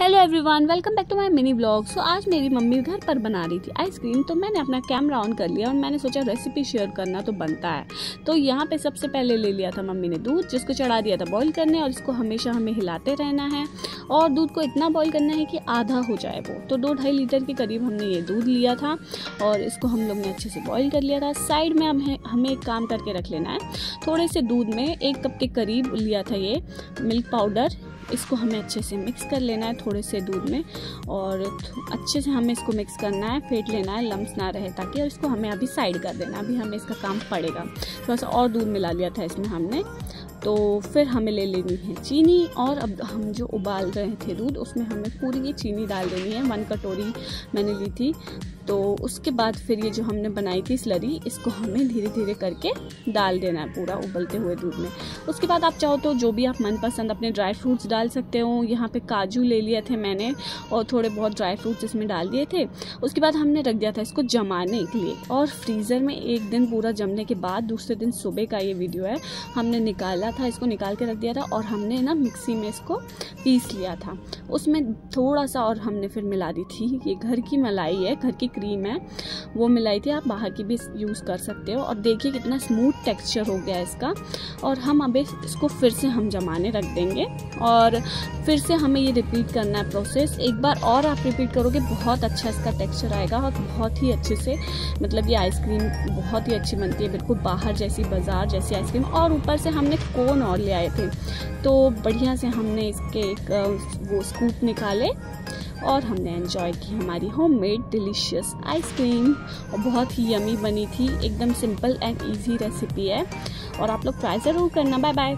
Hello everyone welcome back to my mini blog so आज मेरी mummy घर पर बना रही थी आइसक्रीम तो मैंने अपना कैमरा ऑन कर लिया और मैंने सोचा रेसिपी शेयर करना तो बनता है। तो यहाँ पे सबसे पहले ले लिया था मम्मी ने दूध, जिसको चढ़ा दिया था बॉईल करने और इसको हमेशा हमें हिलाते रहना है। और दूध को इतना बॉईल करना है कि आधा हो जाए वो। तो दो ढाई लीटर के करीब हमने ये दूध लिया था और इसको हम लोग ने अच्छे से बॉईल कर लिया था। साइड में अब हमें एक काम करके रख लेना है। थोड़े से दूध में एक कप के करीब लिया था ये मिल्क पाउडर इसको हमें अच्छे से मिक्स कर लेना है थोड़े से दूध में और अच्छे से हमें इसको मिक्स करना है, फेंट लेना है, लम्स ना रहे ताकि और इसको हमें अभी साइड कर देना है। अभी हमें इसका काम पड़ेगा। थोड़ा सा और दूध मिला लिया था इसमें हमने। तो फिर हमें ले लेनी है चीनी और अब हम जो उबाल रहे थे दूध, उसमें हमें पूरी ये चीनी डाल देनी है। वन कटोरी मैंने ली थी। तो उसके बाद फिर ये जो हमने बनाई थी स्लरी इसको हमें धीरे धीरे करके डाल देना है पूरा उबलते हुए दूध में। उसके बाद आप चाहो तो जो भी आप मनपसंद अपने ड्राई फ्रूट्स डाल सकते हो। यहाँ पे काजू ले लिए थे मैंने और थोड़े बहुत ड्राई फ्रूट्स इसमें डाल दिए थे। उसके बाद हमने रख दिया था इसको जमाने के लिए और फ्रीज़र में एक दिन पूरा जमने के बाद दूसरे दिन सुबह का ये वीडियो है, हमने निकाला था, इसको निकाल के रख दिया था और हमने ना मिक्सी में इसको पीस लिया था। उसमें थोड़ा सा और हमने फिर मिला दी थी। ये घर की मलाई है, घर की क्रीम है, वो मिलाई थी, आप बाहर की भी यूज़ कर सकते हो और देखिए कितना स्मूथ टेक्सचर हो गया इसका। और हम अब इसको फिर से हम जमाने रख देंगे और फिर से हमें ये रिपीट करना है प्रोसेस एक बार और आप रिपीट करोगे, बहुत अच्छा इसका टेक्सचर आएगा और बहुत ही अच्छे से मतलब ये आइसक्रीम बहुत ही अच्छी बनती है, बिल्कुल बाहर जैसी बाज़ार जैसी आइसक्रीम और ऊपर से हमने कोन और ले आए थे तो बढ़िया से हमने इसके एक वो स्कूप निकाले। और हमने एंजॉय की हमारी होम मेड डिलीशियस आइसक्रीम और बहुत ही यमी बनी थी, एकदम सिंपल एंड इजी रेसिपी है। और आप लोग ट्राई ज़रूर करना। Bye bye